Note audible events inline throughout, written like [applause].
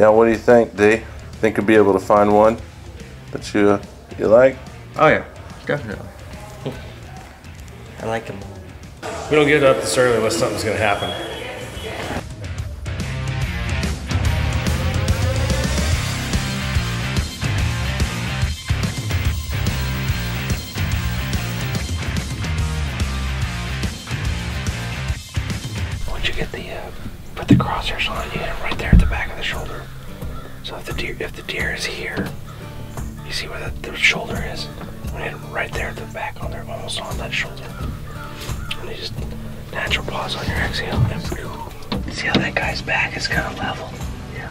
Yeah, what do you think, D? Think you'll be able to find one that you uh, you like? Oh yeah, definitely. I like them. We don't get up this early unless something's gonna happen. Once you get the uh, put the crosshairs on, you hit it right there at the back of the shoulder. So if the deer if the deer is here, you see where the, the shoulder is. Hit it right there at the back on there, almost on that shoulder. And just natural pause on your exhale. And see how that guy's back is kind of level. Yeah.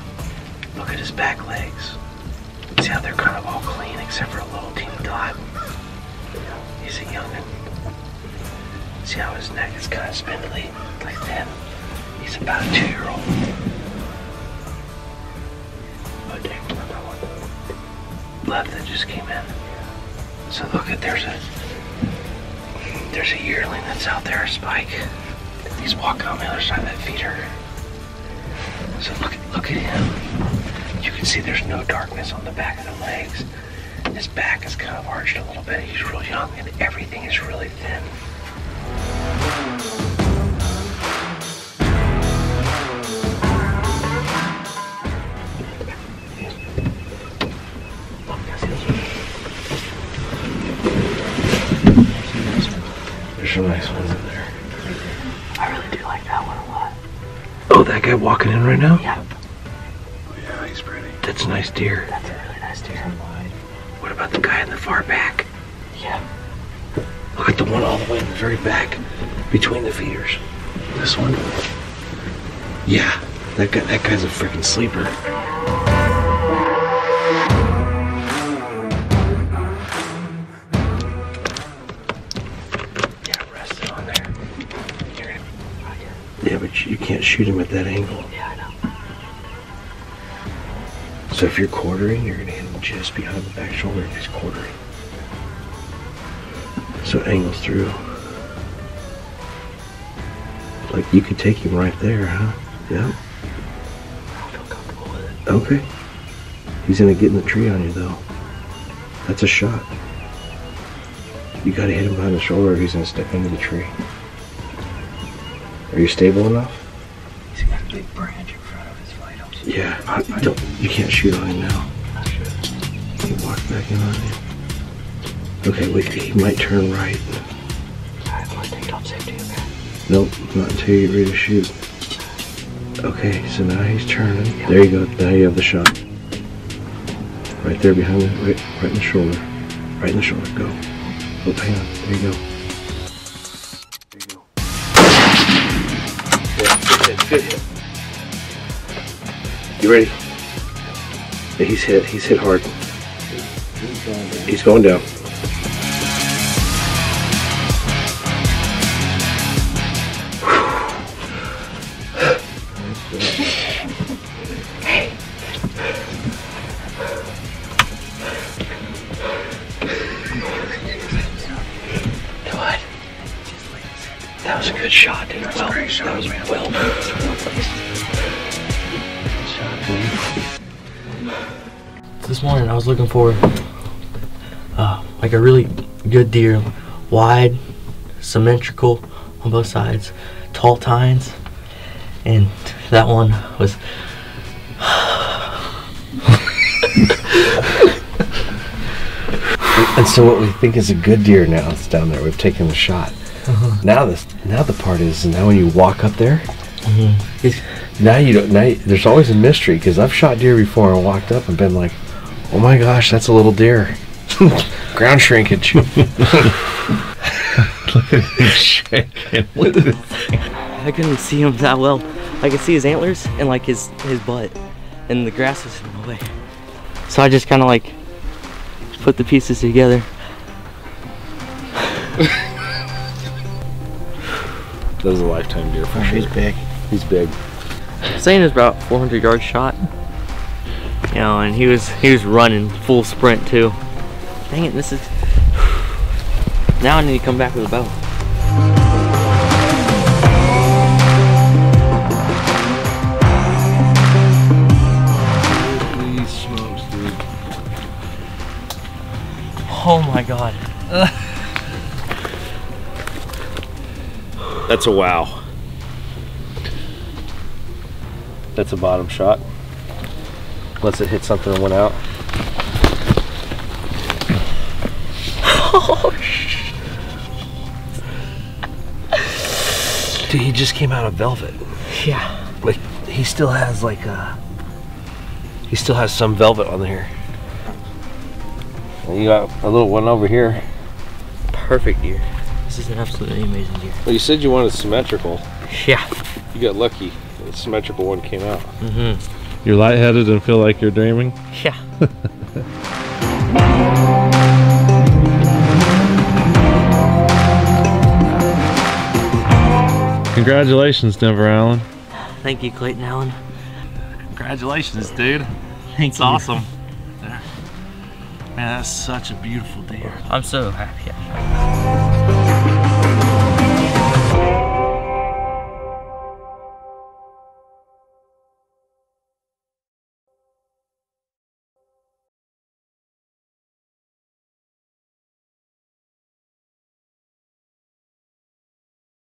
Look at his back legs. See how they're kind of all clean except for a little teeny dot. He's a youngin'. See how his neck is kind of spindly, like thin. He's about a two-year-old. Left that just came in. So look at there's a there's a yearling that's out there, a spike. He's walking on the other side of that feeder. So look look at him. You can see there's no darkness on the back of the legs. His back is kind of arched a little bit. He's real young and everything is really thin. Oh, that guy walking in right now? Yeah. Oh yeah, he's pretty. That's a nice deer. That's a really nice deer. What about the guy in the far back? Yeah. Look at the one all the way in the very back between the feeders. This one? Yeah. That guy that guy's a freaking sleeper. Can't shoot him at that angle. Yeah, I know. So if you're quartering, you're gonna hit him just behind the back shoulder and he's quartering. So it angles through. Like you could take him right there, huh? Yeah. I feel comfortable with it. Okay. He's gonna get in the tree on you though. That's a shot. You gotta hit him behind the shoulder or he's gonna step into the tree. Are you stable enough? He's got a big branch in front of his vitals. Yeah. I, I don't, you can't shoot on him now. He walked back in on you. Okay, wait, he might turn right. Alright, I'm gonna take it off safety, okay? Nope, not until you're ready to shoot. Okay, so now he's turning. There you go. Now you have the shot. Right there behind the, right, right in the shoulder. Right in the shoulder. Go. Oh, hang on. There you go. There you go. Yeah, good hit. Good hit. You ready? He's hit. He's hit hard. He's going down. What? That was a good shot, dude. Well, that was well This morning I was looking for uh, like a really good deer, wide, symmetrical on both sides, tall tines, and that one was. [laughs] And so what we think is a good deer now is down there. We've taken the shot. Now this, now the part is now when you walk up there, He's, now you don't. Now you- there's always a mystery because I've shot deer before and walked up and been like, "Oh my gosh, that's a little deer." [laughs] Ground shrinkage. Look at him shaking. Look [laughs] at. I couldn't see him that well. I could see his antlers and like his his butt, and the grass was in the way. So I just kind of like put the pieces together. That was a lifetime deer for oh, He's sure. big. He's big. saying is about 400 yard shot. You know, and he was he was running full sprint too. Dang it, this is now I need to come back with a bow. Oh my god. That's a wow. That's a bottom shot. Unless it hit something and went out. Dude, he just came out of velvet. Yeah. Like he still has like uh he still has some velvet on there. And you got a little one over here. Perfect deer. This is an absolutely amazing deer. Well, you said you wanted symmetrical. Yeah. You got lucky. The symmetrical one came out. Mm-hmm. You're lightheaded and feel like you're dreaming? Yeah. [laughs] Congratulations, Denver Allen. Thank you, Clayton Allen. Congratulations, dude. Thank It's you. awesome. Man, that's such a beautiful deer. I'm so happy.